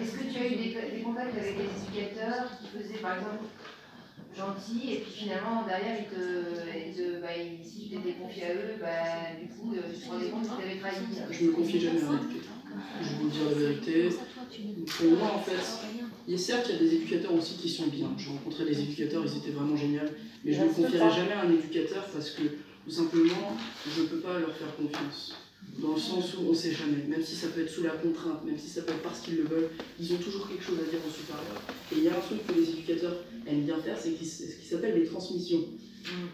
Est-ce que tu as eu des, des contacts avec des éducateurs qui faisaient par exemple gentil et puis finalement derrière ils te, ils te bah, ils- si tu t'étais confié à eux, bah, du coup euh, tu te rendais compte qu'ils t'avaient trahi. Je me confie jamais à un éducateur. Je vais vous dire la vérité. Pour moi, en fait, il y a certes, il y a des éducateurs aussi qui sont bien. J'ai rencontré des éducateurs, ils étaient vraiment géniaux. Mais je ne me confierai jamais à un éducateur parce que, tout simplement, je ne peux pas leur faire confiance. Dans le sens où on ne sait jamais, même si ça peut être sous la contrainte, même si ça peut être parce qu'ils le veulent, ils ont toujours quelque chose à dire au supérieur. Et il y a un truc que les éducateurs aiment bien faire, c'est ce qui s'appelle les transmissions.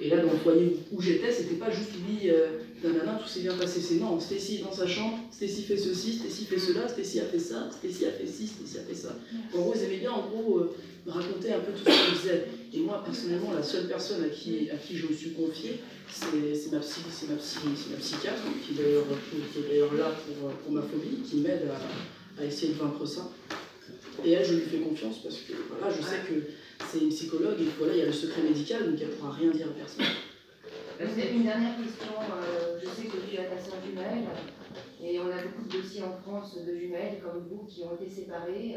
Et là, dans le foyer où j'étais, c'était pas juste oui, euh, nanana, tout s'est bien passé, c'est non. Stacy dans sa chambre, Stacy fait ceci, Stacy fait cela, Stacy a fait ça, Stacy a fait ci, Stacy a fait ça. En gros, ils aimaient bien, en gros, euh, me raconter un peu tout ce qu'ils faisaient. Et moi, personnellement, la seule personne à qui, à qui je me suis confiée, c'est ma, psy, ma, psy, ma psychiatre, qui est d'ailleurs là pour, euh, pour ma phobie, qui m'aide à, à essayer de vaincre ça. Et elle, je lui fais confiance parce que voilà, je sais que c'est une psychologue et voilà, il y a le secret médical, donc elle ne pourra rien dire à personne. Une dernière question. euh, je sais que tu as ta soeur jumelle et on a beaucoup de dossiers en France de jumelles comme vous qui ont été séparées.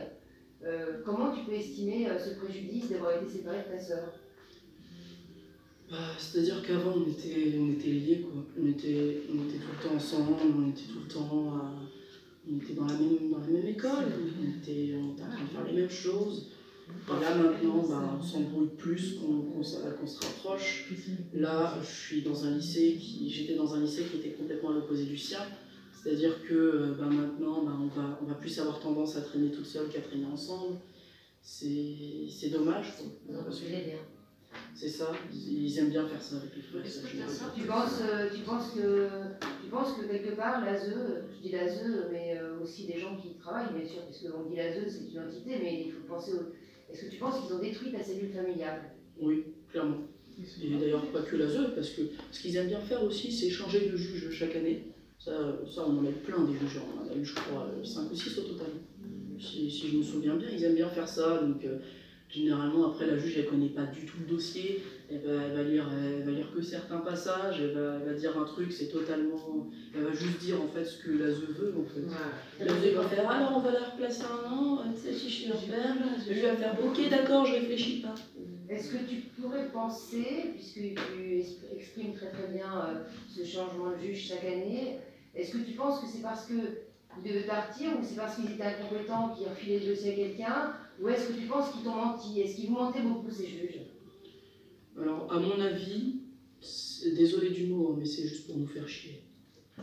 Euh, comment tu peux estimer euh, ce préjudice d'avoir été séparé de ta soeur Bah, C'est-à-dire qu'avant, on était, on était liés, quoi. On était, on était tout le temps ensemble, on était tout le temps. on était dans la même, dans la même école, on était en train de faire les mêmes choses. Et là, maintenant, bah, on s'embrouille plus qu'on qu'on se rapproche. Là, je suis dans un lycée qui. J'étais dans un lycée qui était complètement à l'opposé du sien. C'est-à-dire que bah, maintenant, bah, on, va, on va plus avoir tendance à traîner toute seule qu'à traîner ensemble. C'est c'est dommage. c'est ça, ils aiment bien faire ça avec les frères. Tu penses, euh, tu, penses que, tu penses que quelque part l'ASE, je dis l'ASE, mais euh, aussi des gens qui y travaillent, bien sûr, puisque on dit l'ASE c'est une entité, mais il faut penser au. Est-ce que tu penses qu'ils ont détruit ta cellule familiale? Oui, clairement. Et d'ailleurs, pas que la ZEU, parce que ce qu'ils aiment bien faire aussi, c'est changer de juge chaque année. Ça, ça, on en a eu plein des juges, on en a eu, je crois, 5 ou 6 au total. Si, si je me souviens bien, ils aiment bien faire ça. Donc, euh, généralement, après, la juge, elle connaît pas du tout le dossier. Elle va, elle va, lire, elle va lire que certains passages, elle va, elle va dire un truc, c'est totalement. Elle va juste dire en fait ce que la ZEU veut, en fait. La ZEU va faire alors on va la replacer un an, tu sais, si je suis père. Lui va faire ok, d'accord, je réfléchis pas. Est-ce que tu pourrais penser, puisque tu es- exprimes très très bien euh, ce changement de juge chaque année, est-ce que tu penses que c'est parce que ils devaient partir ou c'est parce qu'ils étaient incompétents qui refilaient le dossier à quelqu'un ou est-ce que tu penses qu'ils t'ont menti? Est-ce qu'ils vous mentaient beaucoup ces juges? Alors, à mon avis, désolé du mot, hein, mais c'est juste pour nous faire chier.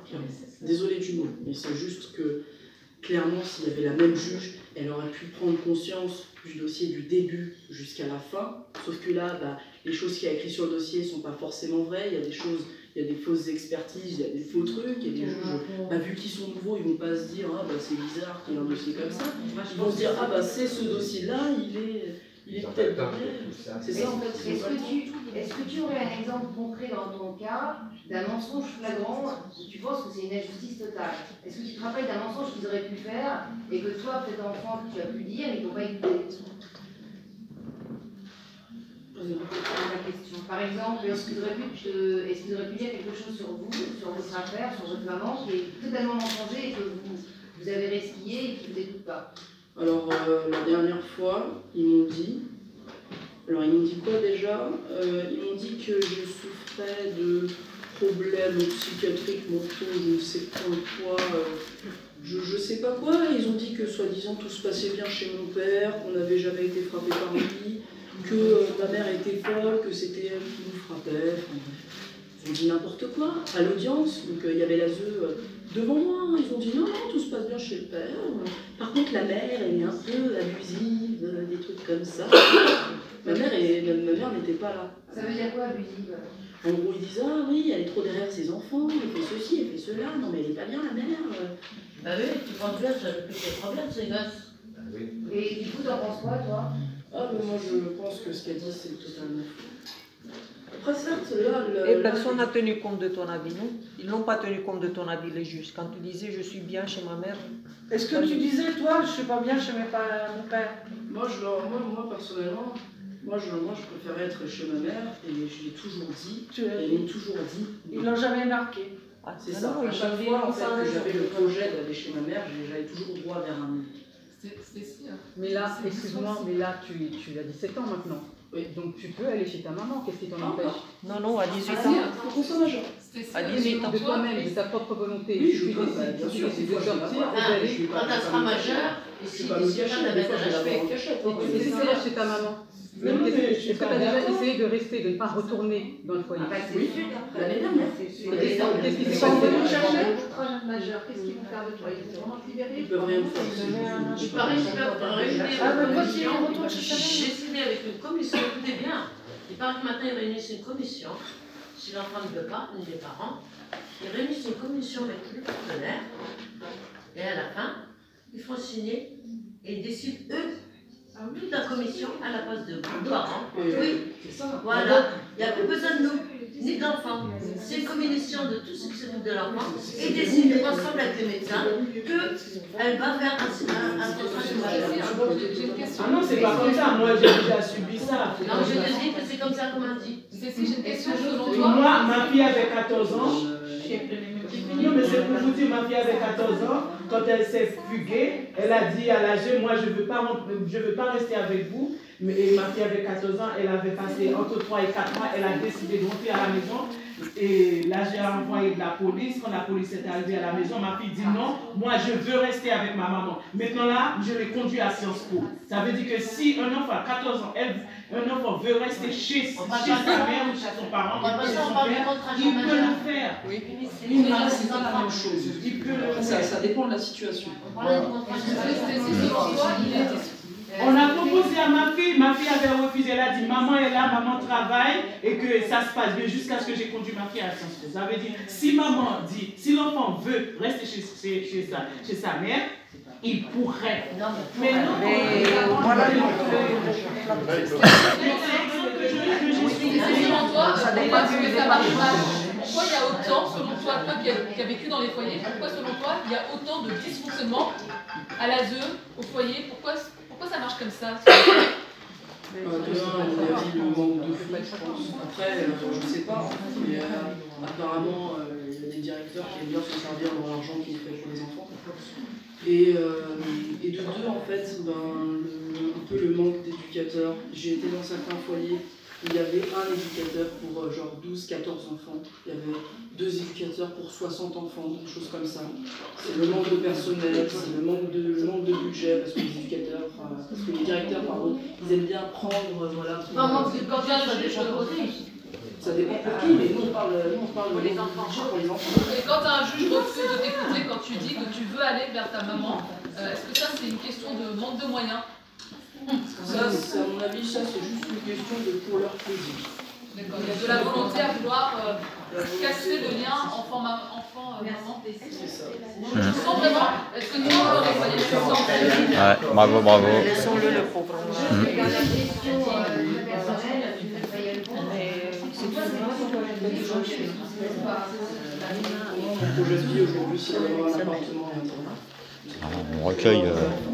Clairement. Désolé du mot, mais c'est juste que, clairement, s'il y avait la même juge, elle aurait pu prendre conscience du dossier du début jusqu'à la fin. Sauf que là, bah, les choses qu'il y a écrites sur le dossier ne sont pas forcément vraies. Il y a des choses, il y a des fausses expertises, il y a des faux trucs, et les juges, bah, vu qu'ils sont nouveaux, ils vont pas se dire, ah bah c'est bizarre qu'il y ait un dossier comme ça. Ils vont se dire, ah bah c'est ce dossier-là, il est, il est peut-être vrai. C'est ça. en fait, c'est Est-ce pas que, tu, est-ce que tu aurais un exemple concret dans ton cas d'un mensonge flagrant où tu penses que c'est une injustice totale? Est-ce que tu te rappelles d'un mensonge qu'ils auraient pu faire et que toi, peut-être enfant, tu as pu dire et qu'ils n'ont pas écouté? Par exemple, est-ce qu'ils auraient, pu est-ce dire quelque chose sur vous, sur votre affaire, sur votre maman, qui est totalement mensonger et que vous, vous avez resquillé et qui ne vous écoute pas Alors, euh, la dernière fois, ils m'ont dit. Alors, ils m'ont dit quoi déjà? Euh, Ils m'ont dit que je souffrais de problèmes psychiatriques mentaux, je ne sais pas quoi. euh, je, je sais pas quoi. Ils ont dit que soi-disant tout se passait bien chez mon père, qu'on n'avait jamais été frappé par lui, que euh, ma mère était folle, que c'était elle qui nous frappait. Enfin. Ils ont dit n'importe quoi à l'audience. Donc, euh, il y avait la ZEU euh, devant moi. Ils ont dit non, non, tout se passe bien chez le père. Par contre, la mère, elle est un peu abusive, euh, des trucs comme ça. ma mère, est- ma mère n'était pas là. Ça veut dire quoi, abusive? En gros, ils disent Ah oui, elle est trop derrière ses enfants, elle fait ceci, elle fait cela. Non, mais elle est pas bien, la mère. Bah oui, tu bien que ça peut tes problèmes, ces gosses. Et du coup, t'en penses quoi, toi? Ah, mais moi, je pense que ce qu'elle dit, c'est totalement faux. Après, certes, là. le- Et personne n'a tenu compte de ton avis, non? Ils n'ont pas tenu compte de ton avis, les juges. Quand tu disais je suis bien chez ma mère, Est-ce que tu disais, toi, je suis pas bien chez mes pa- mon père? Moi, je, moi, moi, personnellement, moi je, moi, je préférais être chez ma mère et je l'ai toujours dit. Tu l'as Et dit. ils m'ont toujours dit. Ils l'ont jamais marqué. ah, C'est non, ça. non, À chaque fois en fait, que j'avais le projet d'aller chez ma mère, j'avais toujours droit vers un. C'est c'est sûr. Mais là, excuse-moi, mais là, tu, tu as 17 ans maintenant. Oui. Donc tu peux aller chez ta maman, qu'est-ce qui t'en Ah, empêche? Non, non, à 18 Ah, ans. majeur. À 18 ans. De toi-même, de ta propre volonté. Oui, tu je peux, bah, bien tu sûr, des de sortir Quand elle je vais sera pas me majeure, Je et si si cacher, pas hein. tu sais faire chez ta maman. Mais non, mais je Est-ce que tu as déjà essayé de rester, de ne pas retourner dans le foyer. Oui, l'année dernière. Qu'est-ce qu'est-ce qui s'est Pas passé majeur, qu'est-ce qu'ils vont faire de toi? Ils vont vraiment te libérer Ils peuvent rien faire. Je parie, je Ah, retourne chez ta maman. J'ai signé avec une commission, écoutez bien. Il paraît que maintenant ils réunissent une commission. Si l'enfant ne veut pas, ni les parents, ils réunissent une commission avec les partenaires. Et à la fin, ils font signer et ils décident eux, toute la commission à la place de vous, parents. Et- Oui, voilà. Il n'y a plus besoin de nous, ni de l'enfant. C'est une commission de tout ce qui s'occupe de l'enfant et décider ensemble avec les médecins qu'elle va faire un, un, contrat de. Ah non, c'est pas comme ça. Moi, j'ai déjà subi ça. Non, je te dis que c'est comme ça qu'on m'a dit. Cécile, j'ai une question selon toi. Moi, ma fille avait 14 ans. Non, mais c'est pour vous dire, ma fille avait 14 ans. Quand elle s'est fuguée, elle a dit à l'âge, moi, je ne veux, pas veux pas rester avec vous. Et ma fille avait 14 ans, elle avait passé entre 3 et 4 mois, elle a décidé de rentrer à la maison. Et là, j'ai envoyé de la police. Quand la police est arrivée à la maison, ma fille dit non, moi, je veux rester avec ma maman. Maintenant, là, je l'ai conduit à Sciences Po. Ça veut dire que si un enfant à 14 ans, elle, un enfant veut rester chez, chez sa mère ou chez son parent, chez son père, il peut majeur. le faire. Mais Là, c'est pas la même chose. Il peut le Ça, faire. ça dépend de la situation. On On a proposé à ma fille, ma fille avait refusé, elle a dit maman est là, maman travaille et que ça se passe bien jusqu'à ce que j'ai conduit ma fille à Sciences Po. Ça veut dire, si maman dit, si l'enfant veut rester chez, chez, chez sa, chez sa mère, il pourrait. Non, Mais non, Mais voilà selon toi, que ça marche mal Pourquoi il y a autant, selon toi, toi qui as, vécu dans les foyers, pourquoi selon toi il y a autant de dysfonctionnement à l'ASE, au foyer pourquoi, pourquoi ça marche comme ça de un, on a dit le manque de fonds, je pense. Après, euh, je ne sais pas, mais euh, apparemment, euh, il y a des directeurs qui aiment bien se servir de l'argent qu'ils fait pour les enfants. Et, euh, et de deux, en fait, ben, le- un peu le manque d'éducateurs. J'ai été dans certains foyers il y avait un éducateur pour euh, genre 12-14 enfants. Il y avait deux éducateurs pour 60 enfants, des choses comme ça. C'est le manque de personnel, c'est le manque de, le manque de budget, parce que les éducateurs, enfin, parce que les directeurs, pardon, ils aiment bien prendre, euh, voilà, Non, moi, parce que quand tu as des choses ça dépend pour qui, mais nous on parle, nous, on parle Pour les pour les enfants. Et quand un juge refuse de t'écouter, quand tu dis que tu veux aller vers ta maman, euh, est-ce que ça c'est une question de manque de moyens Ça, à mon avis, ça c'est juste une question de pour leur plaisir. D'accord. Il y a de la volonté à vouloir euh, casser le lien enfant-maman. Enfant, euh, maman. C'est ça. Tu sens vraiment Est-ce que dans les foyers, tu sens Ouais, bravo, bravo. Laissons-le le et un terrain. On recueille, euh,